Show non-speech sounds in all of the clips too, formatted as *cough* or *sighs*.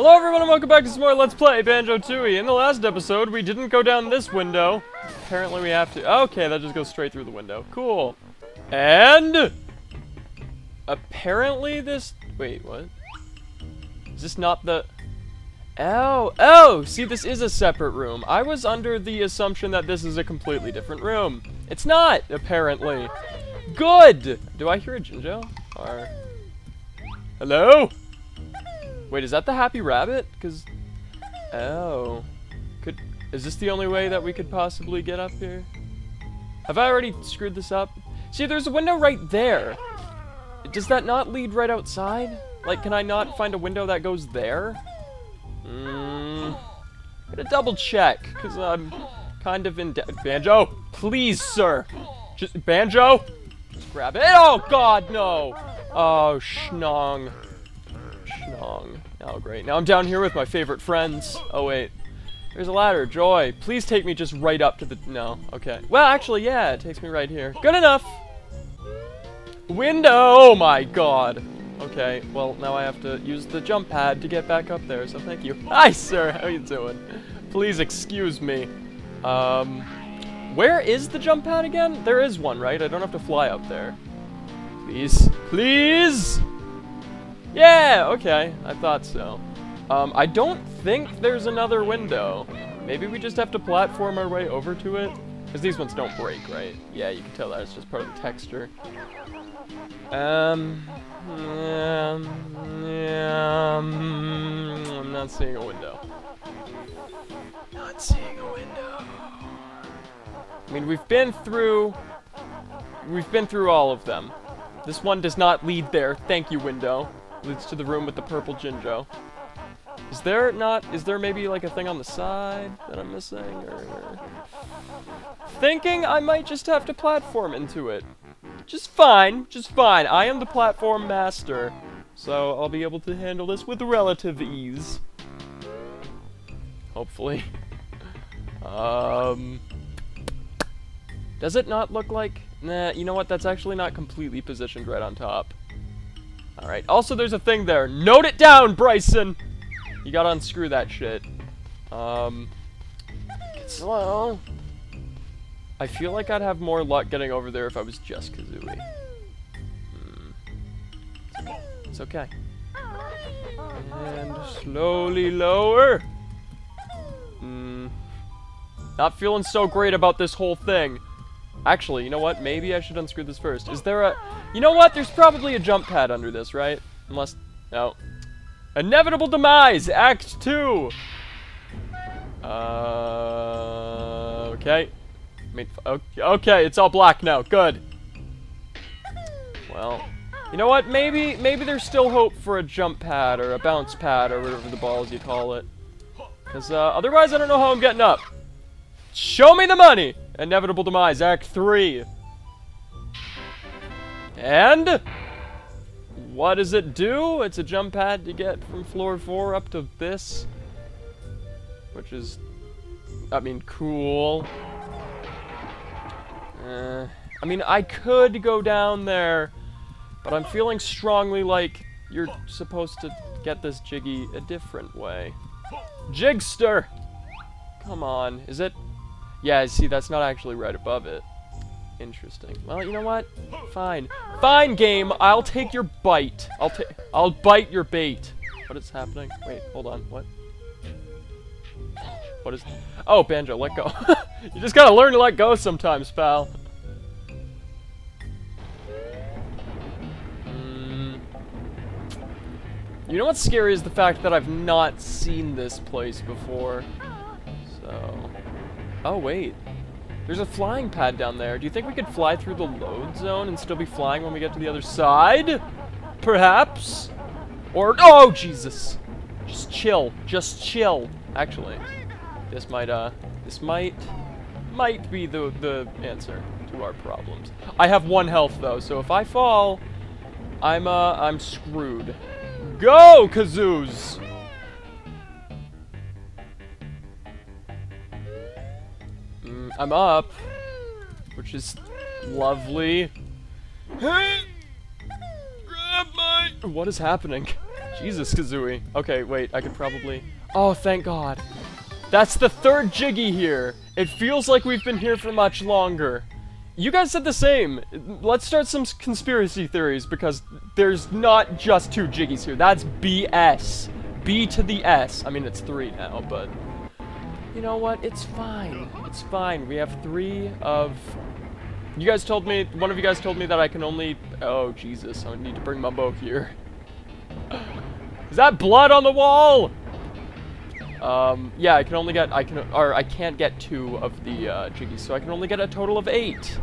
Hello everyone and welcome back to some more Let's Play Banjo-Tooie. In the last episode, we didn't go down this window. Apparently we have to- okay, that just goes straight through the window. Cool. And... Apparently this- wait, what? Is this not the- Oh, oh! See, this is a separate room. I was under the assumption that this is a completely different room. It's not, apparently. Good! Do I hear a Jinjo? Or... Hello? Wait, is that the Happy Rabbit? Because... Oh. Could... Is this the only way that we could possibly get up here? Have I already screwed this up? See, there's a window right there. Does that not lead right outside? Like, can I not find a window that goes there? Mmm... Gotta double check, because I'm kind of in Banjo, please, sir! Just, Banjo? Just grab it. Oh, God, no! Oh, schnong. Oh, great. Now I'm down here with my favorite friends. Oh, wait. There's a ladder. Joy, please take me just right up to the... No. Okay. Well, actually, yeah, it takes me right here. Good enough! Window! Oh, my God. Okay, well, now I have to use the jump pad to get back up there, so thank you. *laughs* Hi, sir! How you doing? Please excuse me. Um... Where is the jump pad again? There is one, right? I don't have to fly up there. Please. Please! Yeah, okay. I thought so. Um, I don't think there's another window. Maybe we just have to platform our way over to it? Because these ones don't break, right? Yeah, you can tell that. It's just part of the texture. Um, um, um, I'm not seeing a window. Not seeing a window. I mean, we've been through... We've been through all of them. This one does not lead there. Thank you, window. Leads to the room with the purple Jinjo. Is there not... Is there maybe, like, a thing on the side that I'm missing, or... Thinking I might just have to platform into it. Just fine. Just fine. I am the platform master. So I'll be able to handle this with relative ease. Hopefully. *laughs* um... Does it not look like... Nah, you know what? That's actually not completely positioned right on top. Alright. Also, there's a thing there. Note it down, Brycen! You gotta unscrew that shit. Um... Slow. I feel like I'd have more luck getting over there if I was just Kazooie. Hmm. It's okay. And slowly lower. Hmm. Not feeling so great about this whole thing. Actually, you know what? Maybe I should unscrew this first. Is there a... You know what? There's probably a jump pad under this, right? Unless... No. Inevitable Demise, Act 2! Uh... Okay. Okay, it's all black now. Good. Well, you know what? Maybe, maybe there's still hope for a jump pad or a bounce pad or whatever the balls you call it. Because uh, otherwise, I don't know how I'm getting up. Show me the money! Inevitable Demise, Act 3. And... What does it do? It's a jump pad to get from floor 4 up to this. Which is... I mean, cool. Uh, I mean, I could go down there, but I'm feeling strongly like you're supposed to get this Jiggy a different way. Jigster! Come on, is it? Yeah, see, that's not actually right above it. Interesting. Well, you know what? Fine. Fine, game. I'll take your bite. I'll take. I'll bite your bait. What is happening? Wait, hold on. What? What is? Oh, Banjo, let go. *laughs* you just gotta learn to let go sometimes, pal. Mm. You know what's scary is the fact that I've not seen this place before. So. Oh, wait. There's a flying pad down there. Do you think we could fly through the load zone and still be flying when we get to the other side? Perhaps? Or, oh, Jesus. Just chill. Just chill. Actually, this might, uh, this might, might be the, the answer to our problems. I have one health, though, so if I fall, I'm, uh, I'm screwed. Go, Kazoos! I'm up, which is lovely. Hey! Grab my... What is happening? Jesus, Kazooie. Okay, wait, I could probably... Oh, thank God. That's the third Jiggy here. It feels like we've been here for much longer. You guys said the same. Let's start some conspiracy theories because there's not just two Jiggies here. That's BS. B to the S. I mean, it's three now, but... You know what? It's fine. It's fine. We have three of... You guys told me... One of you guys told me that I can only... Oh, Jesus. I need to bring Mumbo here. Is that blood on the wall? Um, yeah, I can only get, I can, or I can't get two of the, uh, Jiggies, so I can only get a total of eight.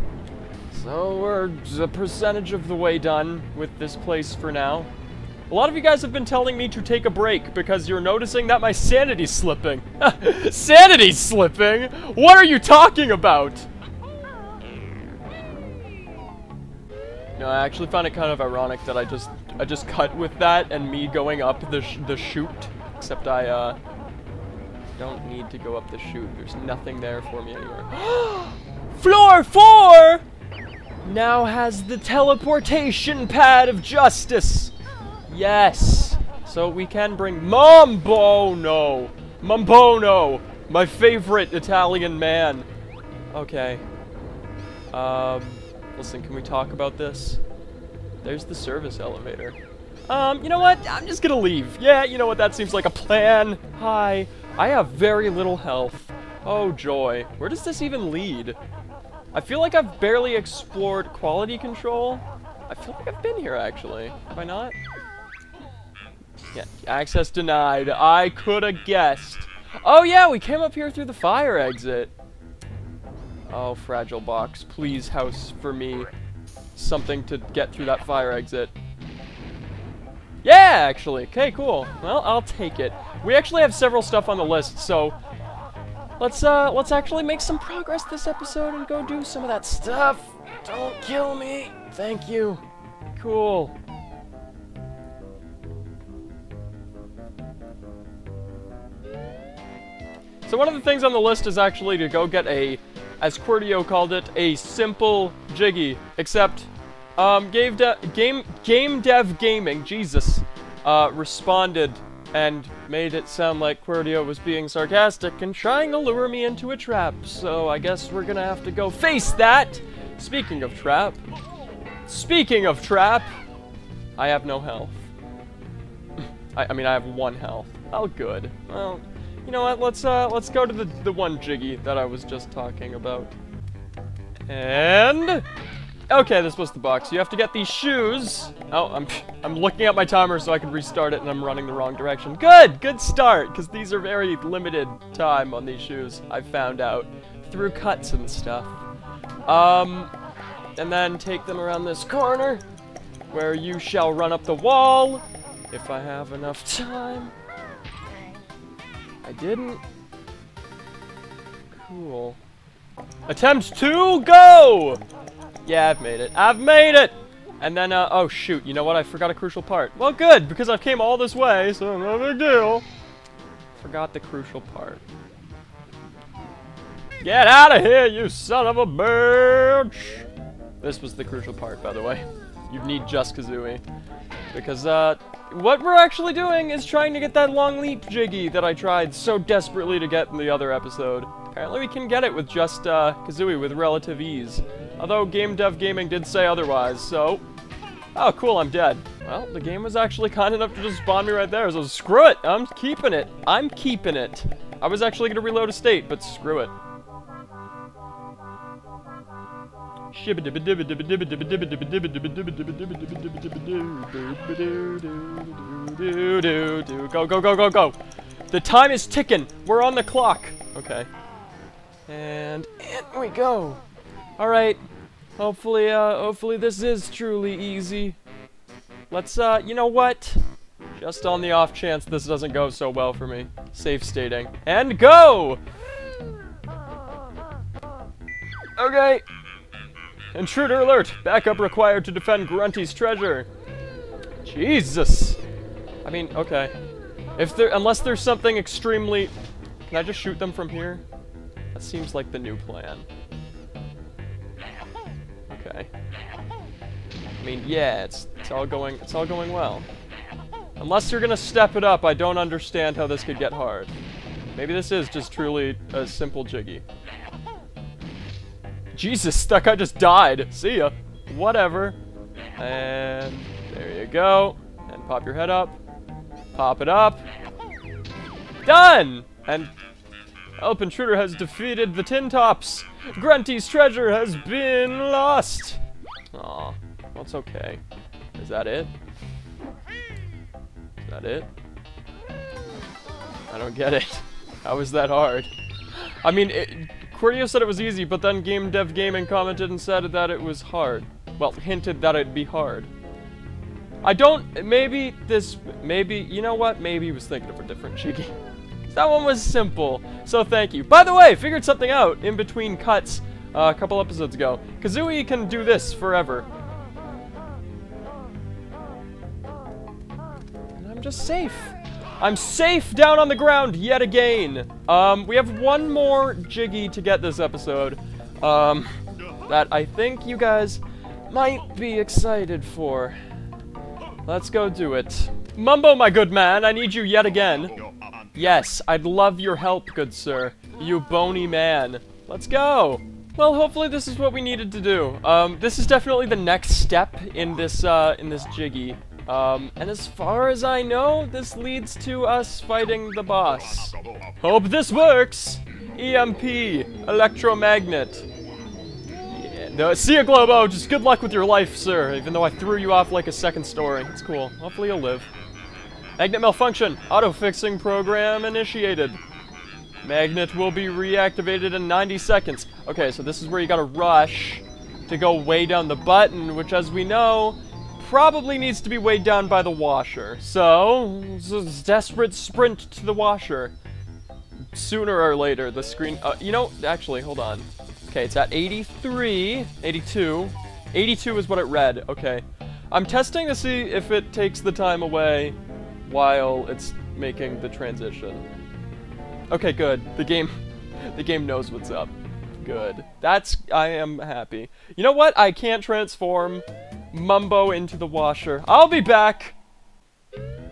So we're a percentage of the way done with this place for now. A lot of you guys have been telling me to take a break because you're noticing that my sanity's slipping. *laughs* sanity's slipping? What are you talking about? No, I actually found it kind of ironic that I just I just cut with that and me going up the sh the chute. Except I uh don't need to go up the chute. There's nothing there for me anywhere. *gasps* Floor four now has the teleportation pad of justice. Yes. So we can bring Mombono. Mombono. My favorite Italian man. Okay. Um, listen, can we talk about this? There's the service elevator. Um, you know what? I'm just gonna leave. Yeah, you know what? That seems like a plan. Hi. I have very little health. Oh, joy. Where does this even lead? I feel like I've barely explored quality control. I feel like I've been here, actually. Have I not? Yeah, access denied. I could have guessed. Oh, yeah, we came up here through the fire exit. Oh, fragile box. Please house for me something to get through that fire exit. Yeah, actually. Okay, cool. Well, I'll take it. We actually have several stuff on the list, so let's uh let's actually make some progress this episode and go do some of that stuff. Don't kill me. Thank you. Cool. So one of the things on the list is actually to go get a, as Quirdio called it, a simple Jiggy, except um, game, de game, game Dev Gaming, Jesus, uh, responded and made it sound like Quirdio was being sarcastic and trying to lure me into a trap. So I guess we're gonna have to go face that. Speaking of trap, speaking of trap, I have no health. *laughs* I, I mean, I have one health. Oh, good. Well, you know what? Let's uh, let's go to the the one Jiggy that I was just talking about. And Okay, this was the box. You have to get these shoes. Oh, I'm I'm looking at my timer so I can restart it and I'm running the wrong direction. Good, good start, because these are very limited time on these shoes, I found out. Through cuts and stuff. Um, and then take them around this corner, where you shall run up the wall, if I have enough time. I didn't. Cool. Attempt to go! Yeah, I've made it. I've made it! And then, uh, oh shoot, you know what? I forgot a crucial part. Well, good, because I've came all this way, so no big deal. Forgot the crucial part. Get out of here, you son of a bitch! This was the crucial part, by the way. You'd need just Kazooie. Because, uh, what we're actually doing is trying to get that long leap Jiggy that I tried so desperately to get in the other episode. Apparently we can get it with just, uh, Kazooie with relative ease. Although Game Dev Gaming did say otherwise, so... Oh, cool, I'm dead. Well, the game was actually kind enough to just spawn me right there, so screw it! I'm keeping it! I'm keeping it! I was actually gonna reload a state, but screw it. Go, go, go, go, go! The time is ticking! We're on the clock! Okay. And in we go! Alright. Hopefully, uh, hopefully this is truly easy. Let's, uh, you know what? Just on the off chance this doesn't go so well for me. Safe stating. And go! Okay. Intruder alert! Backup required to defend Grunty's treasure. Jesus! I mean, okay. If there, unless there's something extremely... Can I just shoot them from here? That seems like the new plan. Okay. I mean, yeah, it's it's all going it's all going well. Unless you're gonna step it up, I don't understand how this could get hard. Maybe this is just truly a simple jiggy. Jesus, that guy just died. See ya. Whatever. And there you go. And pop your head up. Pop it up. Done! And Elp Intruder has defeated the Tin Tops. Grunty's treasure has been lost. Aw, that's okay. Is that it? Is that it? I don't get it. How is that hard? I mean, it, Quirdio said it was easy, but then Game Dev Gaming commented and said that it was hard. Well, hinted that it'd be hard. I don't, maybe this, maybe, you know what? Maybe he was thinking of a different *laughs* Jiggy. that one was simple, so thank you. By the way, figured something out in between cuts uh, a couple episodes ago. Kazooie can do this forever. And I'm just safe. I'm safe down on the ground yet again. Um, we have one more Jiggy to get this episode. Um, that I think you guys might be excited for. Let's go do it. Mumbo, my good man, I need you yet again. Yes, I'd love your help, good sir. You bony man. Let's go. Well, hopefully this is what we needed to do. Um, this is definitely the next step in this, uh, in this Jiggy. Um, and as far as I know, this leads to us fighting the boss. Hope this works! EMP, electromagnet. No, see ya, Globo. Just good luck with your life, sir. Even though I threw you off like a second story. It's cool. Hopefully you'll live. Magnet malfunction. Auto-fixing program initiated. Magnet will be reactivated in 90 seconds. Okay, so this is where you gotta rush to go way down the button, which as we know, probably needs to be weighed down by the washer. So, desperate sprint to the washer. Sooner or later, the screen... Uh, you know, actually, hold on. Okay, it's at 83, 82. 82 is what it read. Okay. I'm testing to see if it takes the time away while it's making the transition. Okay, good. The game *laughs* the game knows what's up. Good. That's I am happy. You know what? I can't transform Mumbo into the washer. I'll be back.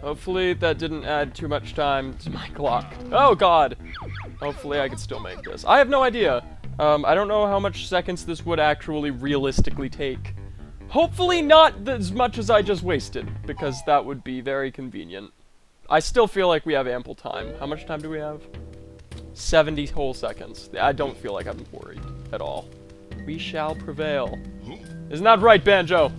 Hopefully that didn't add too much time to my clock. Oh god. Hopefully I can still make this. I have no idea. Um, I don't know how much seconds this would actually realistically take. Hopefully not as much as I just wasted, because that would be very convenient. I still feel like we have ample time. How much time do we have? 70 whole seconds. I don't feel like I'm worried at all. We shall prevail. Isn't that right, Banjo?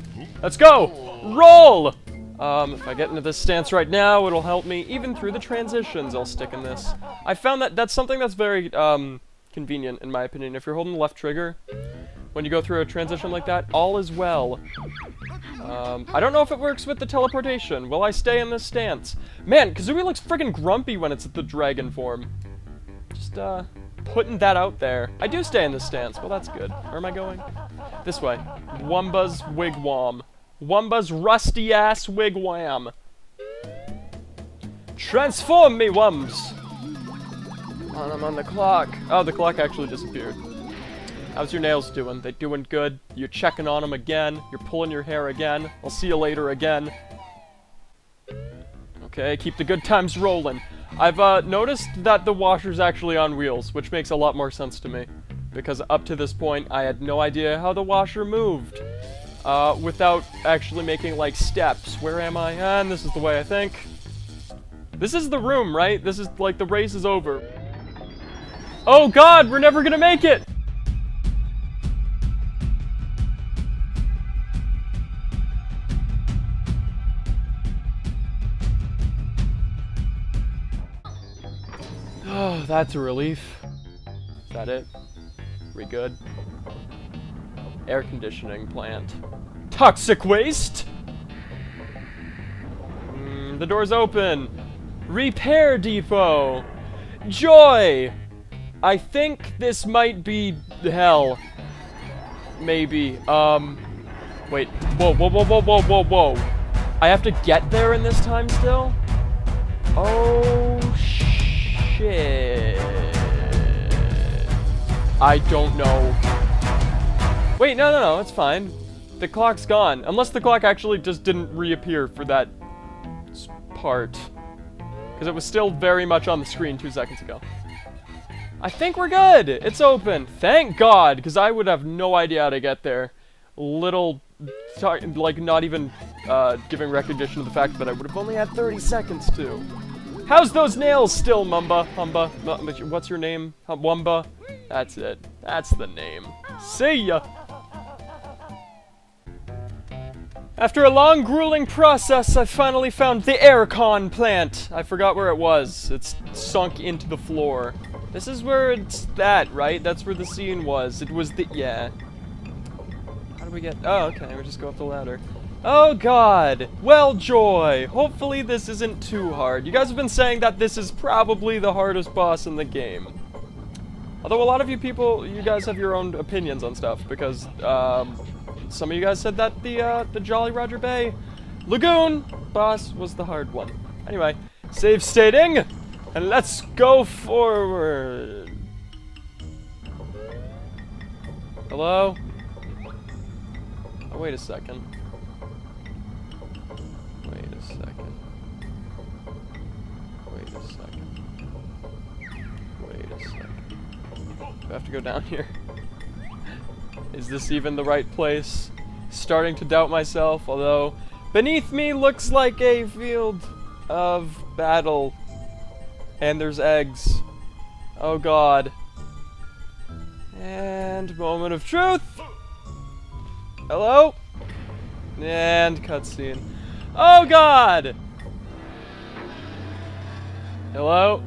Let's go! Roll! Um, if I get into this stance right now, it'll help me. Even through the transitions, I'll stick in this. I found that that's something that's very, um, convenient, in my opinion. If you're holding the left trigger, when you go through a transition like that, all is well. Um, I don't know if it works with the teleportation. Will I stay in this stance? Man, Kazooie looks friggin' grumpy when it's at the dragon form. Just, uh, putting that out there. I do stay in this stance. Well, that's good. Where am I going? This way. Wumba's Wigwam. Wumba's rusty-ass wigwam. Transform me, Wums! on, I'm on the clock. Oh, the clock actually disappeared. How's your nails doing? They doing good? You're checking on them again? You're pulling your hair again? I'll see you later again. Okay, keep the good times rolling. I've uh, noticed that the washer's actually on wheels, which makes a lot more sense to me. Because up to this point, I had no idea how the washer moved. Uh, without actually making, like, steps. Where am I? And this is the way I think. This is the room, right? This is, like, the race is over. Oh god, we're never gonna make it! *sighs* Oh, that's a relief. Is that it? We good? Air conditioning plant. Toxic waste! Mm, the door's open! Repair depot! Joy! I think this might be hell. Maybe. Um, wait. Whoa, whoa, whoa, whoa, whoa, whoa, whoa. I have to get there in this time still? Oh, shit. I don't know. Wait, no, no, no, it's fine. The clock's gone. Unless the clock actually just didn't reappear for that part. Because it was still very much on the screen two seconds ago. I think we're good. It's open. Thank God, because I would have no idea how to get there. Little, like, not even uh, giving recognition of the fact that I would have only had 30 seconds to. How's those nails still, Mumba? Humba? What's your name? Wumba? That's it. That's the name. See ya! After a long, grueling process, I finally found the aircon plant. I forgot where it was. It's sunk into the floor. This is where it's that, right? That's where the scene was. It was the... yeah. How do we get... Oh, okay. We just go up the ladder. Oh, God. Well, Joy. Hopefully this isn't too hard. You guys have been saying that this is probably the hardest boss in the game. Although a lot of you people, you guys have your own opinions on stuff, because, um, some of you guys said that the, uh, the Jolly Roger Bay Lagoon boss was the hard one. Anyway, save stating, and let's go forward. Hello? Oh, wait a second. Wait a second. Wait a second. Wait a second. Do I have to go down here? Is this even the right place? Starting to doubt myself, although beneath me looks like a field of battle. And there's eggs. Oh god. And moment of truth. Hello? And cutscene. Oh god! Hello?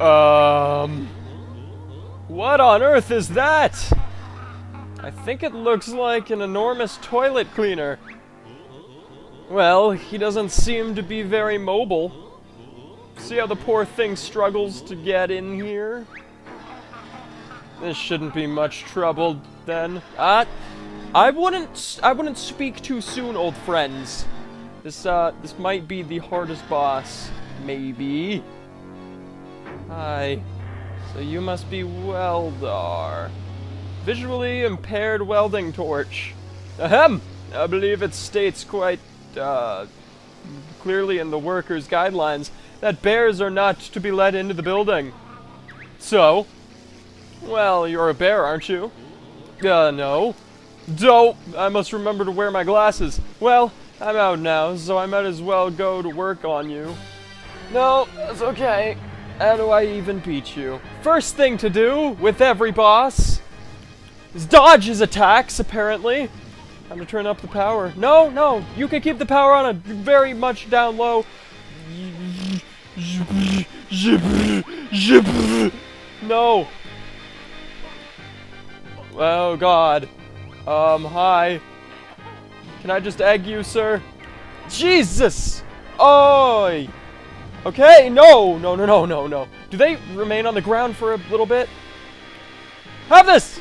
Um... What on earth is that? I think it looks like an enormous toilet cleaner. Well, he doesn't seem to be very mobile. See how the poor thing struggles to get in here? This shouldn't be much trouble, then. Ah, I wouldn't, I wouldn't speak too soon, old friends. This, uh, this might be the hardest boss. Maybe. Hi. So you must be Weldar. Visually impaired welding torch. Ahem! I believe it states quite, uh, clearly in the workers' guidelines that bears are not to be let into the building. So? Well, you're a bear, aren't you? Uh, no. Dope! I must remember to wear my glasses. Well, I'm out now, so I might as well go to work on you. No, that's okay. How do I even beat you? First thing to do, with every boss, is dodge his attacks, apparently. Time to turn up the power. No, no, you can keep the power on a very much down low. No. Oh, God. Um, hi. Can I just egg you, sir? Jesus! Oi! Okay, no! No, no, no, no, no. Do they remain on the ground for a little bit? Have this!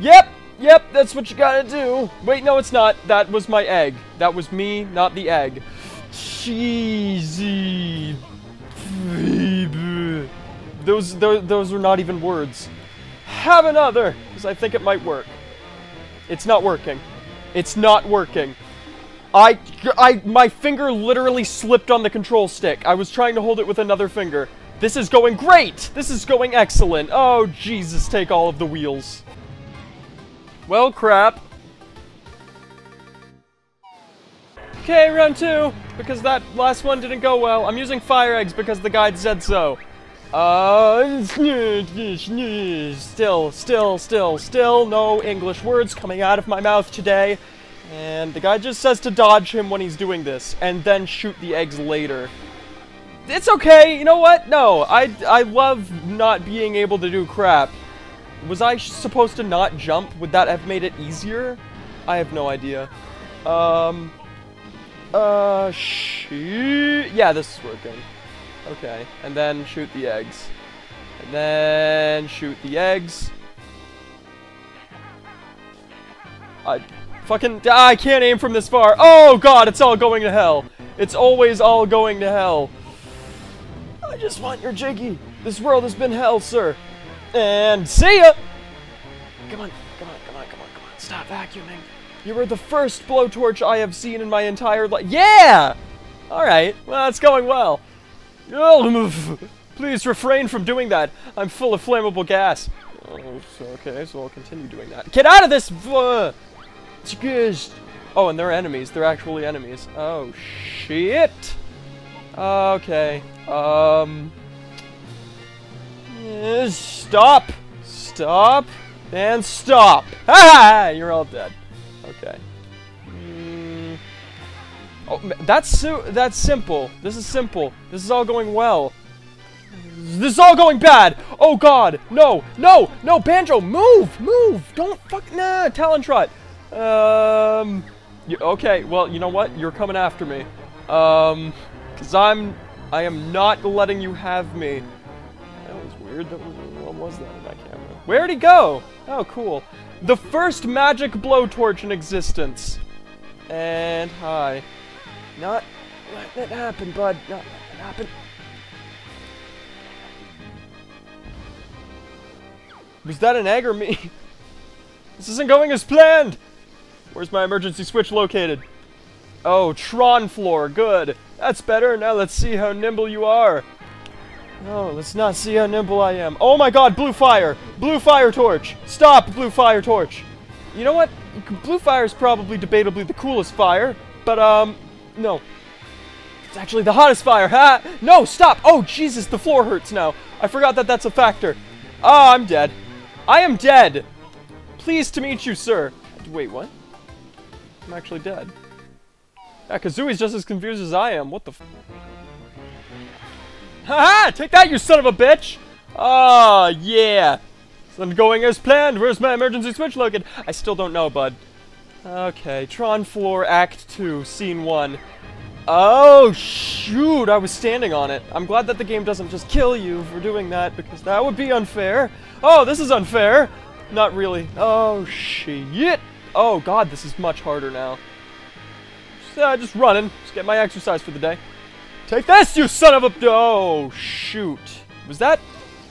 Yep, yep, that's what you gotta do. Wait, no, it's not. That was my egg. That was me, not the egg. Cheesy. Those, those, those are not even words. Have another, because I think it might work. It's not working. It's not working. I, I, my finger literally slipped on the control stick. I was trying to hold it with another finger. This is going great! This is going excellent. Oh, Jesus, take all of the wheels. Well, crap. Okay, round two, because that last one didn't go well. I'm using fire eggs because the guide said so. Uh, *laughs* still, still, still, still no English words coming out of my mouth today. And the guy just says to dodge him when he's doing this, and then shoot the eggs later. It's okay, you know what? No, I, I love not being able to do crap. Was I supposed to not jump? Would that have made it easier? I have no idea. Um... Uh, shoot... Yeah, this is working. Okay, and then shoot the eggs. And then shoot the eggs. I fucking... I can't aim from this far. Oh, God, it's all going to hell. It's always all going to hell. I just want your Jiggy. This world has been hell, sir. And see ya! Come on, come on, come on, come on, come on. Stop vacuuming. You were the first blowtorch I have seen in my entire life. Yeah! Alright, well, it's going well. Please refrain from doing that. I'm full of flammable gas. Oh, okay, so I'll continue doing that. Get out of this! Uh, Oh, and they're enemies. They're actually enemies. Oh, shit! Okay. Um... Uh, stop! Stop! And stop! Ha! You're all dead. Okay. Mm. Oh, that's that's simple. This is simple. This is all going well. This is all going bad. Oh God, no, no, no, Banjo, move, move. Don't fuck, nah, Talon Trot. Um, you, okay, well, you know what? You're coming after me. Um, cause I'm, I am not letting you have me. That was weird. That was, what was that in my camera? Where'd he go? Oh, cool. The first magic blowtorch in existence. And hi. Not letting it happen, bud. Not letting it happen. Was that an egg or me? *laughs* This isn't going as planned! Where's my emergency switch located? Oh, Tron floor, good. That's better, now let's see how nimble you are. No, let's not see how nimble I am. Oh my god, blue fire! Blue fire torch! Stop, blue fire torch! You know what? Blue fire is probably debatably the coolest fire, but, um, no. It's actually the hottest fire, ha! No, stop! Oh, Jesus, the floor hurts now. I forgot that that's a factor. Oh, I'm dead. I am dead! Pleased to meet you, sir. Wait, what? I'm actually dead. Yeah, Kazooie's just as confused as I am. What the f- Haha! Take that, you son of a bitch! Oh, yeah! I'm going as planned. Where's my emergency switch located? I still don't know, bud. Okay, Tron Floor Act 2, Scene 1. Oh, shoot! I was standing on it. I'm glad that the game doesn't just kill you for doing that, because that would be unfair. Oh, this is unfair! Not really. Oh, shit! Oh, God, this is much harder now. Just, uh, just running. Just get my exercise for the day. Take this, you son of a... Oh, shoot. Was that...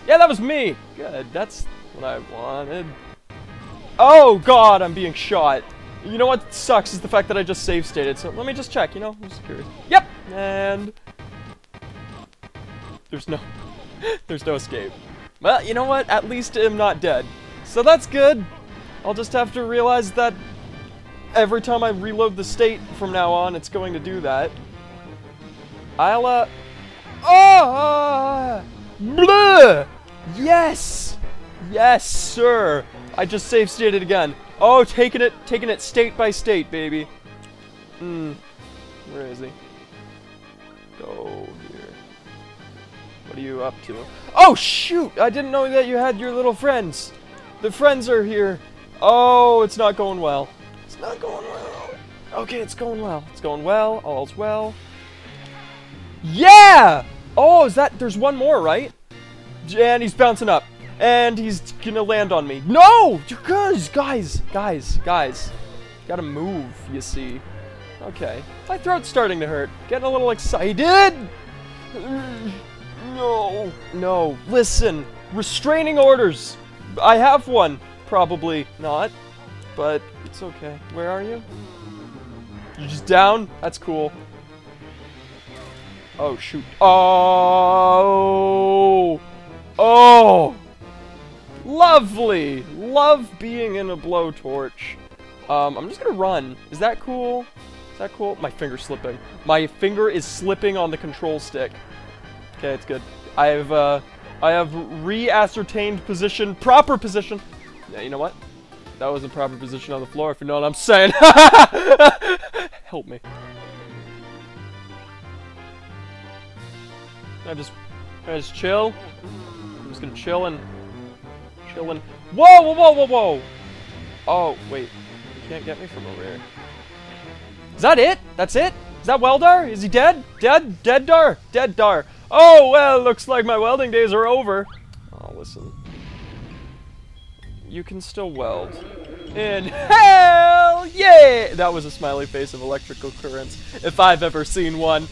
Yeah, that was me. Good, that's what I wanted. Oh, God, I'm being shot. You know what sucks is the fact that I just save stated, so let me just check, you know? I'm just curious. Yep! And... There's no... *laughs* There's no escape. Well, you know what? At least I'm not dead. So that's good. I'll just have to realize that every time I reload the state from now on, it's going to do that. I'll, uh... Oh! Blah! Yes! Yes, sir! I just save stated again. Oh, taking it, taking it state by state, baby. Hmm. Where is he? Go here. What are you up to? Oh, shoot! I didn't know that you had your little friends. The friends are here. Oh, it's not going well. It's not going well. Okay, it's going well. It's going well. All's well. Yeah! Oh, is that... There's one more, right? And he's bouncing up. And he's gonna land on me. No! Guys, guys, guys, guys. Gotta move, you see. Okay. My throat's starting to hurt. Getting a little excited. No. No. Listen. Restraining orders. I have one. Probably not. But it's okay. Where are you? You're just down? That's cool. Oh, shoot. Oh! Oh! Lovely! Love being in a blowtorch. Um, I'm just gonna run. Is that cool? Is that cool? My finger's slipping. My finger is slipping on the control stick. Okay, it's good. I have, uh, I have re-ascertained position, proper position. Yeah, you know what? That was a proper position on the floor, if you know what I'm saying. *laughs* Help me. I just, I just chill. I'm just gonna chill and, chill and. Whoa, whoa, whoa, whoa, whoa! Oh, wait. You can't get me from over here. Is that it? That's it? Is that Weldar? Is he dead? Dead? Dead Dar? Dead Dar. Oh, well, looks like my welding days are over. You can still weld. In *laughs* hell yeah! That was a smiley face of electrical currents, if I've ever seen one.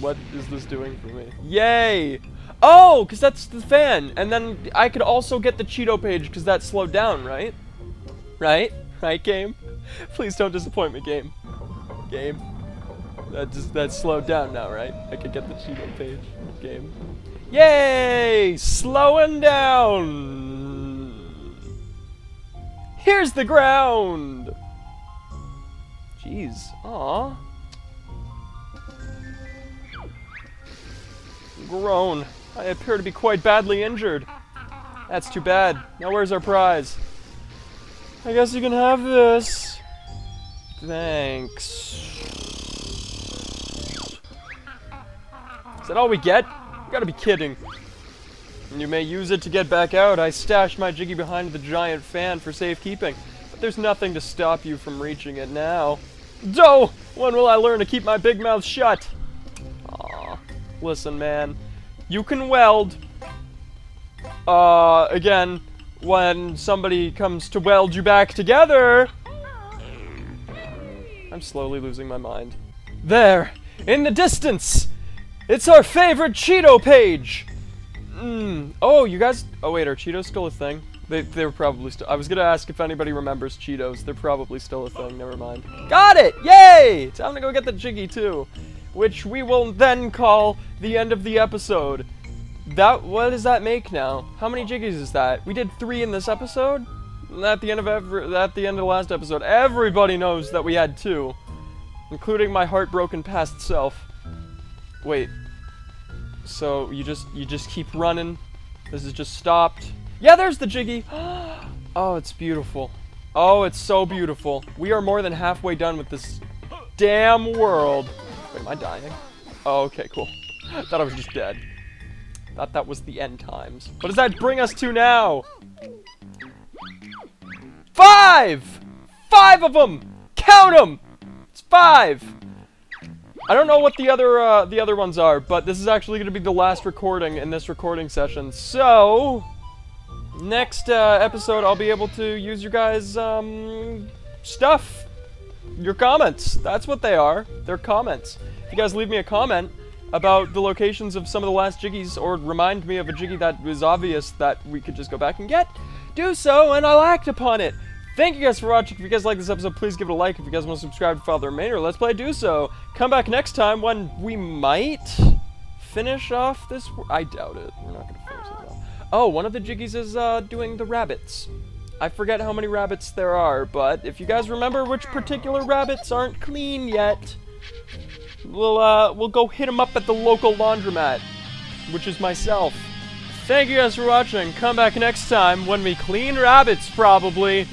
What is this doing for me? Yay! Oh, because that's the fan. And then I could also get the Cheato page because that slowed down, right? Right? Right, game? *laughs* Please don't disappoint me, game. Game. That just that slowed down now, right? I could get the Cheato page game. Yay! Slowing down. Here's the ground. Jeez. Aw. Groan. I appear to be quite badly injured. That's too bad. Now where's our prize? I guess you can have this. Thanks. Is that all we get? You gotta be kidding. You may use it to get back out. I stashed my Jiggy behind the giant fan for safekeeping. But there's nothing to stop you from reaching it now. Doe! When will I learn to keep my big mouth shut? Aw. Listen, man. You can weld. Uh, again, when somebody comes to weld you back together. I'm slowly losing my mind. There! In the distance! It's our favorite Cheato page! Mm. Oh, you guys... Oh, wait, are Cheetos still a thing? They, they were probably still... I was gonna ask if anybody remembers Cheetos. They're probably still a thing. Never mind. Got it! Yay! Time to go get the Jiggy, too. Which we will then call the end of the episode. That... What does that make now? How many Jiggies is that? We did three in this episode? At the end of every... At the end of the last episode, everybody knows that we had two. Including my heartbroken past self. Wait. So you just you just keep running. This is just stopped. Yeah, there's the Jiggy. *gasps* oh, it's beautiful. Oh, it's so beautiful. We are more than halfway done with this damn world. Wait, am I dying? Oh, okay, cool. *gasps* Thought I was just dead. Thought that was the end times. What does that bring us to now? Five! Five of them! Count them! It's five! I don't know what the other uh, the other ones are, but this is actually going to be the last recording in this recording session. So, next uh, episode, I'll be able to use your guys' um, stuff, your comments. That's what they are. They're comments. If you guys leave me a comment about the locations of some of the last Jiggies, or remind me of a Jiggy that was obvious that we could just go back and get, do so, and I'll act upon it. Thank you guys for watching. If you guys like this episode, please give it a like. If you guys want to subscribe to follow the remainder, let's play do so. Come back next time when we might finish off this. I doubt it. We're not going to finish it off. Oh, one of the Jiggies is uh, doing the rabbits. I forget how many rabbits there are, but if you guys remember which particular rabbits aren't clean yet, we'll uh, we'll go hit them up at the local laundromat, which is myself. Thank you guys for watching. Come back next time when we clean rabbits, probably.